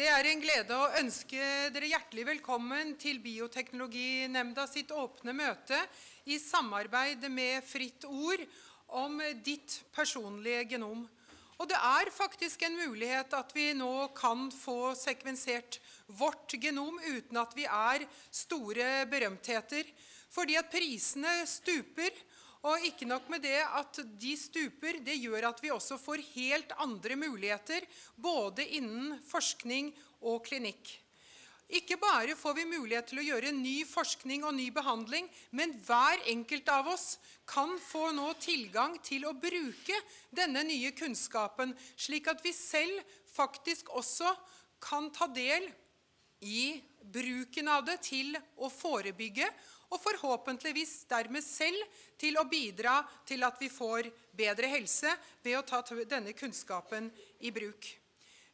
Det er en glede å ønske dere hjertelig velkommen til Bioteknologinemnda sitt åpne møte i samarbeid med Fritt Ord om ditt personlige genom. Og det er faktisk en mulighet at vi nå kan få sekvensert vårt genom uten at vi er store berømtheter, fordi at prisene stuper, og ikke nok med det at de stuper, det gjør at vi også får helt andre muligheter, både innen forskning og klinikk. Ikke bare får vi mulighet til å gjøre ny forskning og ny behandling, men hver enkelt av oss kan få nå tilgang til å bruke denne nye kunnskapen, slik at vi selv faktisk også kan ta del i bruken av det til å forebygge, og forhåpentligvis dermed selv til å bidra til at vi får bedre helse ved å ta denne kunnskapen i bruk.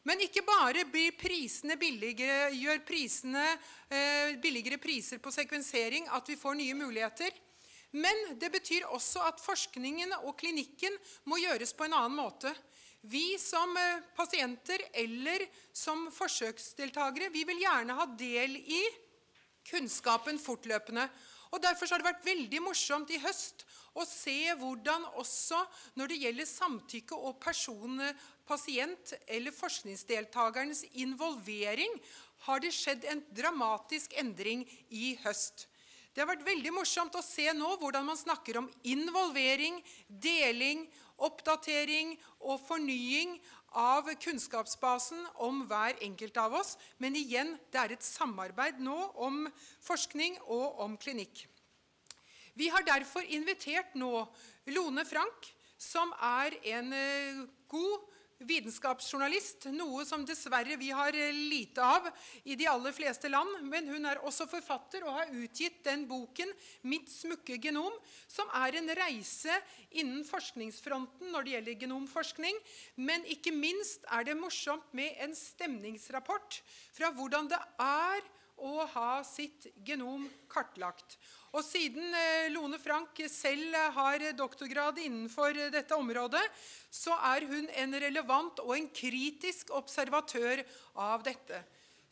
Men ikke bare prisene gjør prisene, eh, billigere priser på sekvensering at vi får nye muligheter. Men det betyr også at forskningen og klinikken må gjøres på en annen måte. Vi som eh, pasienter eller som forsøksdeltakere vi vil gjerne ha del i kunnskapen fortløpende. Og Derfor har det vært veldig morsomt i høst å se hvordan også når det gjelder samtykke og person, pasient- eller forskningsdeltakernes involvering, har det skjedd en dramatisk endring i høst. Det har vært veldig morsomt å se nå hvordan man snakker om involvering, deling, oppdatering og fornying av kunnskapsbasen om hver enkelt av oss. Men igjen, det er et samarbeid nå om forskning og om klinikk. Vi har derfor invitert nå Lone Frank, som er en god god vitenskapsjournalist, noe som dessverre vi har eh, lite av i de aller fleste land. Men hun er også forfatter og har utgitt den boken 'Mitt smukke genom', som er en reise innen forskningsfronten når det gjelder genomforskning. Men ikke minst er det morsomt med en stemningsrapport fra hvordan det er å ha sitt genom kartlagt. Og siden eh, Lone Frank selv har doktorgrad innenfor dette området, så er hun en relevant og en kritisk observatør av dette.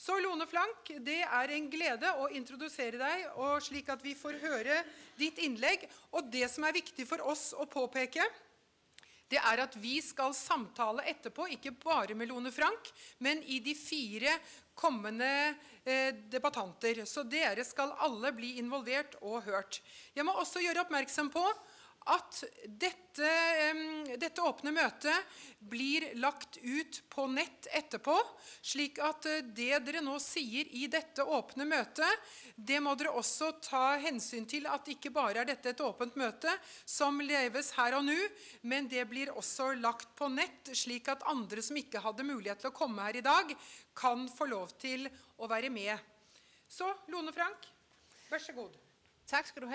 Så Lone Frank, det er en glede å introdusere deg, og slik at vi får høre ditt innlegg. Og det som er viktig for oss å påpeke, det er at vi skal samtale etterpå, ikke bare med Lone Frank, men i de fire kommende eh, debattanter. Så dere skal alle bli involvert og hørt. Jeg må også gjøre oppmerksom på at dette, dette, åpne møtet blir lagt ut på nett etterpå, slik at eh, det dere nå sier i dette åpne møtet, det må dere også ta hensyn til at ikke bare er dette et åpent møte som leves her og nå, men det blir også lagt på nett, slik at andre som ikke hadde mulighet til å komme her i dag, kan få lov til å være med. Så Lone Frank, vær så god. Takk skal du ha.